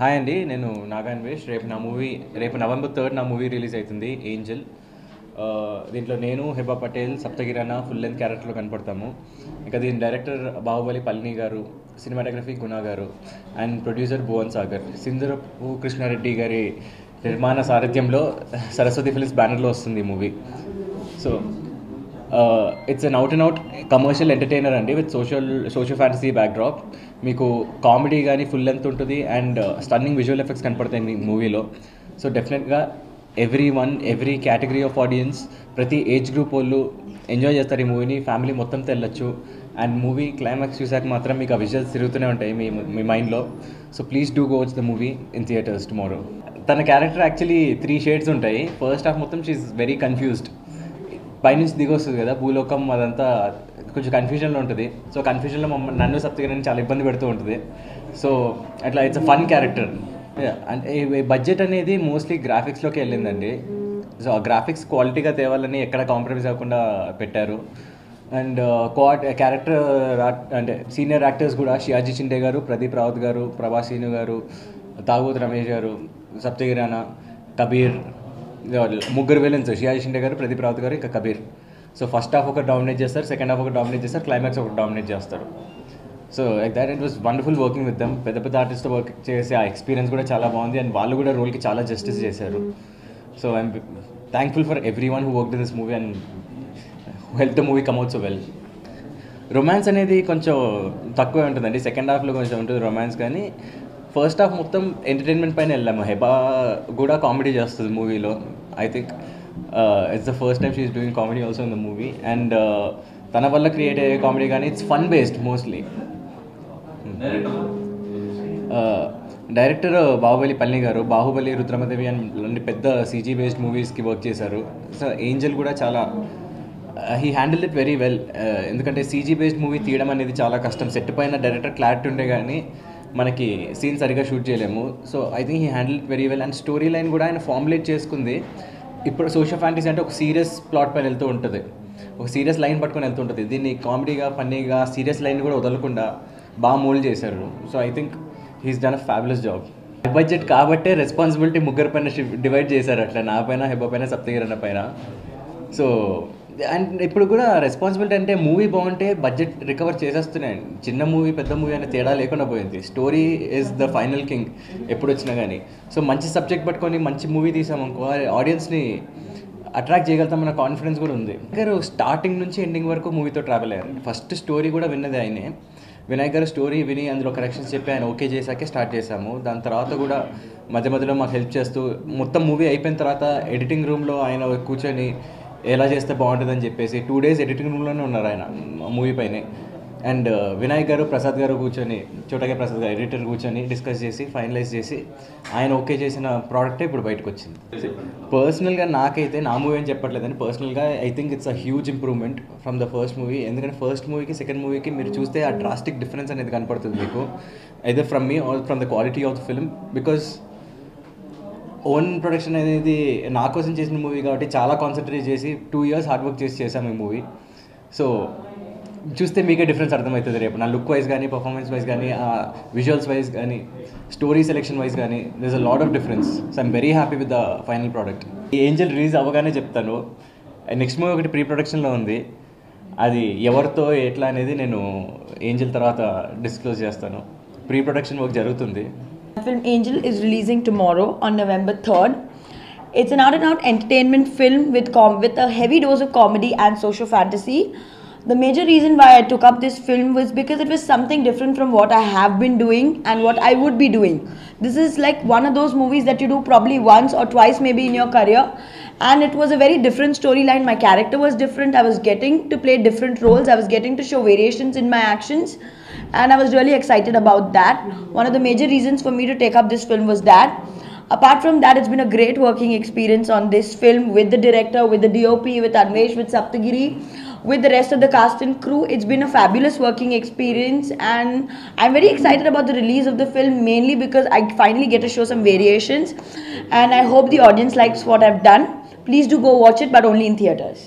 Hi అండి నేను నాగాన్వేష్. రేపు నా మూవీ రేపు నవంబర్ థర్డ్ నా మూవీ రిలీజ్ అవుతుంది ఏంజల్. దీంట్లో నేను హెబా పటేల్ సప్తగిరణ ఫుల్ లెంత్ క్యారెక్టర్లో కనపడతాము. ఇంకా దీని డైరెక్టర్ బాహుబలి పల్ని గారు సినిమాటోగ్రఫీ గుణ గారు అండ్ ప్రొడ్యూసర్ భువన్ సాగర్. సింధురపు కృష్ణారెడ్డి గారి నిర్మాణ సారథ్యంలో సరస్వతి ఫిలిమ్స్ బ్యానర్లో వస్తుంది ఈ movie. So it's an out and out commercial entertainer అండి with social social fantasy backdrop మీకు కామెడీ కానీ ఫుల్ లెంత్ ఉంటుంది అండ్ స్టన్నింగ్ విజువల్ ఎఫెక్ట్స్ కనపడతాయి మీ మూవీలో సో డెఫినెట్గా everyone every category of audience ప్రతి ఏజ్ గ్రూప్ వాళ్ళు ఎంజాయ్ చేస్తారు ఈ మూవీని ఫ్యామిలీ మొత్తం తెల్లొచ్చు. అండ్ మూవీ క్లైమాక్స్ చూసాక మాత్రం మీకు ఆ విజువల్స్ తిరుగుతూనే ఉంటాయి మీ మీ మైండ్లో so please do go watch the movie in theatres tomorrow తన క్యారెక్టర్ యాక్చువల్లీ త్రీ షేడ్స్ ఉంటాయి. ఫస్ట్ హాఫ్ మొత్తం షీఈ్ వెరీ కన్ఫ్యూజ్డ్ పైనుంచి దిగి వస్తుంది కదా భూలోకం అదంతా కొంచెం కన్ఫ్యూజన్లో ఉంటుంది. సో కన్ఫ్యూజన్లో మమ్మల్ని నన్ను సప్తగిరిని చాలా ఇబ్బంది పెడుతూ ఉంటుంది. సో అట్లా ఇట్స్ అ ఫన్ క్యారెక్టర్ అంటే బడ్జెట్ అనేది మోస్ట్లీ గ్రాఫిక్స్లోకి వెళ్ళిందండి. సో ఆ గ్రాఫిక్స్ క్వాలిటీగా తేవాలని ఎక్కడ కాంప్రమైజ్ అవ్వకుండా పెట్టారు. అండ్ కోఆర్డ్ క్యారెక్టర్ అంటే సీనియర్ యాక్టర్స్ కూడా షియాజీ చిండే గారు ప్రదీప్ రావత్ గారు ప్రభాసీను గారు తాగూత్ రమేష్ గారు సప్తగిరానా కబీర్ ముగ్గురు విలన్స్ షియాజీ షిండే గారు ప్రదీప్ రావత్ గారు ఇంకా కబీర్. సో ఫస్ట్ హాఫ్ ఒక డామినేట్ చేస్తారు సెకండ్ హాఫ్ ఒక డామినేట్ చేస్తారు క్లైమాక్స్ ఒక డామినేట్ చేస్తారు. So like that it was wonderful working with them పెద్ద పెద్ద ఆర్టిస్ట్ వర్క్ చేసే ఆ ఎక్స్పీరియన్స్ కూడా చాలా బాగుంది. అండ్ వాళ్ళు కూడా రోల్కి చాలా జస్టిస్ చేశారు. So I'm thankful for everyone who work this movie and help the movie come out so well romance అనేది కొంచెం తక్కువే ఉంటుందండి. సెకండ్ హాఫ్లో కొంచెం ఉంటుంది రొమాన్స్ కానీ ఫస్ట్ హాఫ్ మొత్తం ఎంటర్టైన్మెంట్ పైన వెళ్ళాము హెబా కూడా కామెడీ చేస్తుంది మూవీలో. I think it's the first time she's doing comedy also in the movie and తన వల్ల క్రియేట్ అయ్యే కామెడీ కానీ it's fun based mostly director Baahubali పల్లి గారు బాహుబలి రుద్రమదేవి అని పెద్ద సీజీ బేస్డ్ మూవీస్కి వర్క్ చేశారు. సో ఏంజల్ కూడా చాలా he handle it very well ఎందుకంటే సీజీ బేస్డ్ మూవీ తీయడం అనేది చాలా కష్టం. సెట్ పైన డైరెక్టర్ క్లారిటీ ఉండే కానీ మనకి సీన్ సరిగా షూట్ చేయలేము. So I think he handle it very well and story line కూడా ఆయన ఫార్ములేట్ చేసుకుంది. ఇప్పుడు సోషల్ ఫ్యాంటసీ అంటే ఒక సీరియస్ ప్లాట్ పైన వెళ్తూ ఉంటుంది. ఒక సీరియస్ లైన్ పట్టుకొని వెళ్తుంటుంది దీన్ని కామెడీగా ఫన్నీగా సీరియస్ లైన్ కూడా వదలకుండా బాగా మోల్డ్ చేశారు. So I think he's done a fabulous job budget కాబట్టే రెస్పాన్సిబిలిటీ ముగ్గురు పైన డివైడ్ చేశారు అట్లా. నా పైన హెబ్బ పైన సప్తగిరన్న పైన. సో అండ్ ఇప్పుడు కూడా రెస్పాన్సిబిలిటీ అంటే మూవీ బాగుంటే బడ్జెట్ రికవర్ చేసేస్తున్నాయి. చిన్న మూవీ పెద్ద మూవీ అనే తేడా లేకుండా పోయింది. Story is the final king ఎప్పుడు వచ్చినా కానీ సో మంచి సబ్జెక్ట్ పట్టుకొని మంచి మూవీ తీసామనుకో ఆడియన్స్ని అట్రాక్ట్ చేయగలుగుతామన్న కాన్ఫిడెన్స్ కూడా ఉంది. గారు స్టార్టింగ్ నుంచి ఎండింగ్ వరకు మూవీతో ట్రావెల్ అయ్యారు. ఫస్ట్ స్టోరీ కూడా విన్నది ఆయనే. వినాయక్ గారు స్టోరీ విని అందులో కరెక్షన్స్ చెప్పి ఆయన ఓకే చేశాకే స్టార్ట్ చేశాము. దాని తర్వాత కూడా మధ్య మధ్యలో మాకు హెల్ప్ చేస్తూ మొత్తం మూవీ అయిపోయిన తర్వాత ఎడిటింగ్ రూమ్లో ఆయన కూర్చొని ఎలా చేస్తే బాగుంటుందని చెప్పేసి టూ డేస్ ఎడిటింగ్ రూమ్లోనే ఉన్నారు ఆయన మూవీ పైనే. అండ్ uh, వినాయక్ గారు ప్రసాద్ గారు కూర్చొని చోటకే ప్రసాద్ గారు ఎడిటర్ కూర్చొని డిస్కస్ చేసి ఫైనలైజ్ చేసి ఆయన ఓకే చేసిన ప్రోడక్టే ఇప్పుడు బయటకు వచ్చింది. పర్సనల్గా నాకైతే నా మూవీ అని చెప్పట్లేదని పర్సనల్గా I think it's a huge improvement from the first movie ఎందుకంటే ఫస్ట్ మూవీకి సెకండ్ మూవీకి మీరు చూస్తే ఆ డ్రాస్టిక్ డిఫరెన్స్ అనేది కనపడుతుంది మీకు. అయితే from me or from the quality of the film because own production అనేది నా కోసం చేసిన మూవీ కాబట్టి చాలా కాన్సన్ట్రేట్ చేసి టూ ఇయర్స్ హార్డ్ వర్క్ చేసి చేసాము ఈ మూవీ. సో చూస్తే మీకే డిఫరెన్స్ అర్థమవుతుంది రేపు. నా లుక్ వైజ్ కానీ పర్ఫార్మెన్స్ వైజ్ కానీ విజువల్స్ వైజ్ కానీ స్టోరీ సెలెక్షన్ వైజ్ కానీ this a lot of difference so I'm very happy with the final product ఈ ఏంజల్ రిలీజ్ అవ్వగానే చెప్తాను. నెక్స్ట్ మూవీ ఒకటి ప్రీ ప్రొడక్షన్లో ఉంది. అది ఎవరితో ఎట్లా అనేది నేను ఏంజల్ తర్వాత డిస్క్లోజ్ చేస్తాను. ప్రీ ప్రొడక్షన్ వర్క్ జరుగుతుంది. Film Angel is releasing tomorrow on November 3rd. It's an out and out entertainment film with com- with a heavy dose of comedy and social fantasy. The major reason why I took up this film was because it was something different from what I have been doing and what I would be doing. This is like one of those movies that you do probably once or twice maybe in your career. And it was a very different storyline. My character was different. I was getting to play different roles. I was getting to show variations in my actions and I was really excited about that. One of the major reasons for me to take up this film was that. Apart from that, it's been a great working experience on this film with the director, with the DOP, with Anvesh, with Saptagiri, with the rest of the cast and crew. It's been a fabulous working experience, and I'm very excited about the release of the film mainly because I finally get to show some variations, and I hope the audience likes what I've done. Please do go watch it, but only in theaters.